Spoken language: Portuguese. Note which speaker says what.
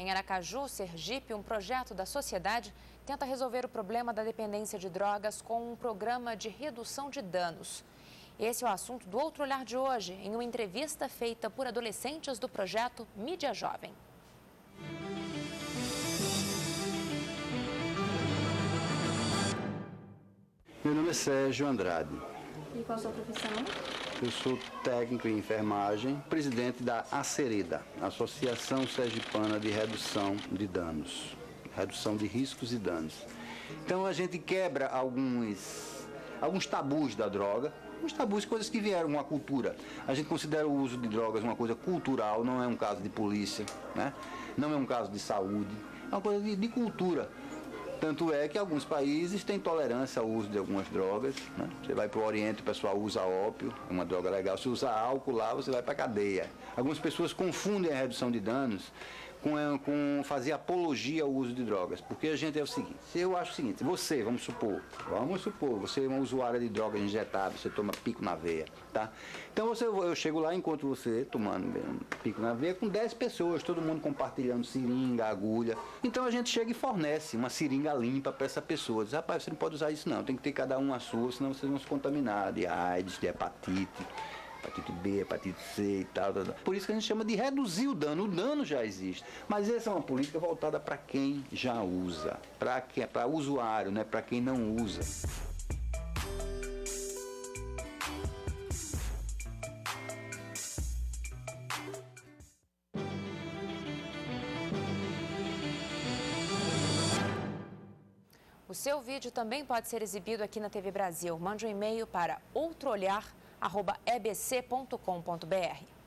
Speaker 1: Em Aracaju, Sergipe, um projeto da sociedade tenta resolver o problema da dependência de drogas com um programa de redução de danos. Esse é o assunto do Outro Olhar de hoje, em uma entrevista feita por adolescentes do projeto Mídia Jovem.
Speaker 2: Meu nome é Sérgio Andrade.
Speaker 3: E qual a sua profissão?
Speaker 2: Eu sou técnico em enfermagem, presidente da ACEREDA, Associação Sergipana de Redução de Danos, redução de riscos e danos. Então a gente quebra alguns, alguns tabus da droga, uns tabus, coisas que vieram com a cultura. A gente considera o uso de drogas uma coisa cultural, não é um caso de polícia, né? não é um caso de saúde, é uma coisa de, de cultura. Tanto é que alguns países têm tolerância ao uso de algumas drogas. Né? Você vai para o Oriente, o pessoal usa ópio, é uma droga legal. Se usa álcool lá, você vai para a cadeia. Algumas pessoas confundem a redução de danos com, é, com fazer apologia ao uso de drogas. Porque a gente é o seguinte, eu acho o seguinte, você, vamos supor, vamos supor, você é uma usuária de drogas injetáveis, você toma pico na veia, tá? Então você, eu chego lá e encontro você tomando pico na veia com 10 pessoas, todo mundo compartilhando seringa, agulha. Então a gente chega e fornece uma seringa limpa para essa pessoa. Diz, rapaz, você não pode usar isso não, tem que ter cada um a sua, senão vocês vão se contaminar de AIDS, de hepatite hepatite B, hepatite C e tal, tal, tal, Por isso que a gente chama de reduzir o dano. O dano já existe. Mas essa é uma política voltada para quem já usa, para o usuário, né? para quem não usa.
Speaker 1: O seu vídeo também pode ser exibido aqui na TV Brasil. Mande um e-mail para outroolhar.com.br ebc.com.br.